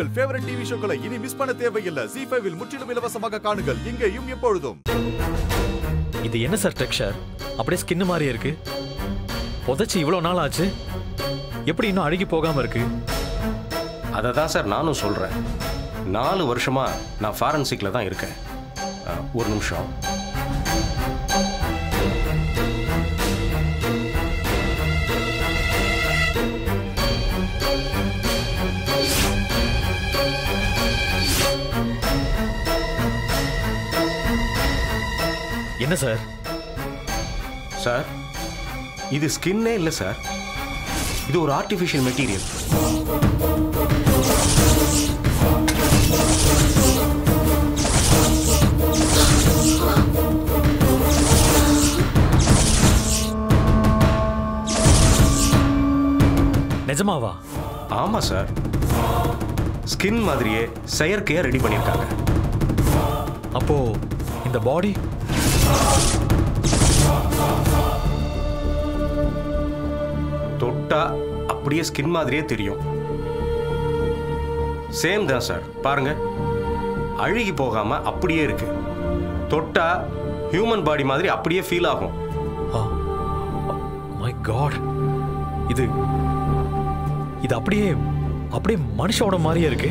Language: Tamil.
உங்கள் ஃபேவரட் டிவி ஷோக்களை இனி மிஸ் பண்ண தேவையில்லை. ஜி ஃபைவில் முற்றிலும் இலவசமாக காணுங்கள். இங்கேயும் எப்பொழுதும். இது என்ன சார் டெக்ஸ்சர் அப்படியே ஸ்கின் மாதிரி இருக்கு. புதைச்சு இவ்வளோ நாள் ஆச்சு. எப்படி இன்னும் அழுகி போகாம இருக்கு? அதை தான் சார் நானும் சொல்கிறேன் நாலு வருஷமா நான் ஃபாரன்சிக்கில் தான் இருக்கேன். ஒரு நிமிஷம். என்ன சார்? சார் இது ஸ்கின்னே இல்லை சார். இது ஒரு ஆர்டிஃபிஷியல் மெட்டீரியல் நிஜமாவா? ஆமாம் சார். ஸ்கின் மாதிரியே செயற்கையாக ரெடி பண்ணியிருக்காங்க அப்போ இந்த பாடி தொட்டா அப்படியே ஸ்கின் மாதிரியே தெரியும். சேம் தான் சார் பாருங்க. அழுகி போகாம அப்படியே இருக்கு. தொட்டா ஹியூமன் பாடி மாதிரி அப்படியே ஃபீல் ஆகும். மை காட் இது இது அப்படியே அப்படியே மனுஷோட மாதிரியே இருக்கு.